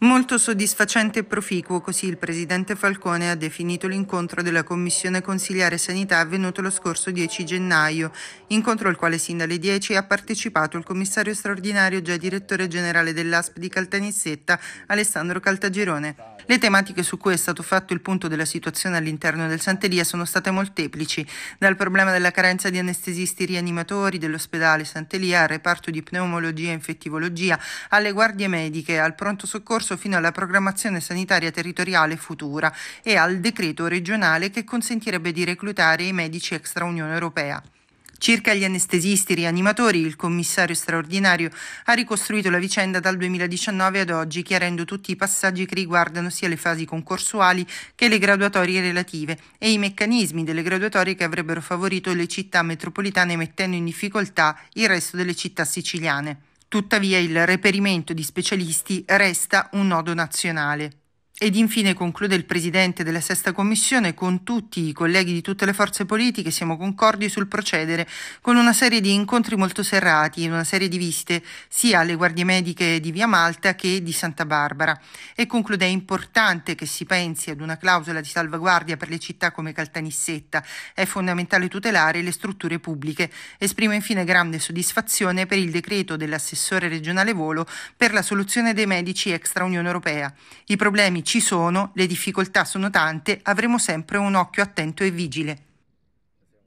Molto soddisfacente e proficuo, così il presidente Falcone ha definito l'incontro della Commissione Consigliare Sanità avvenuto lo scorso 10 gennaio, incontro al quale sin dalle 10 ha partecipato il commissario straordinario già direttore generale dell'ASP di Caltanissetta, Alessandro Caltagirone. Le tematiche su cui è stato fatto il punto della situazione all'interno del Santelia sono state molteplici, dal problema della carenza di anestesisti rianimatori dell'ospedale Santelia al reparto di pneumologia e infettivologia, alle guardie mediche, al pronto soccorso fino alla programmazione sanitaria territoriale futura e al decreto regionale che consentirebbe di reclutare i medici extra Unione Europea. Circa gli anestesisti rianimatori, il commissario straordinario ha ricostruito la vicenda dal 2019 ad oggi, chiarendo tutti i passaggi che riguardano sia le fasi concorsuali che le graduatorie relative e i meccanismi delle graduatorie che avrebbero favorito le città metropolitane mettendo in difficoltà il resto delle città siciliane. Tuttavia il reperimento di specialisti resta un nodo nazionale. Ed infine conclude il Presidente della Sesta Commissione, con tutti i colleghi di tutte le forze politiche siamo concordi sul procedere con una serie di incontri molto serrati una serie di visite sia alle guardie mediche di Via Malta che di Santa Barbara. E conclude è importante che si pensi ad una clausola di salvaguardia per le città come Caltanissetta, è fondamentale tutelare le strutture pubbliche. Esprimo infine grande soddisfazione per il decreto dell'assessore regionale Volo per la soluzione dei medici extra Unione Europea. I problemi ci sono, le difficoltà sono tante, avremo sempre un occhio attento e vigile.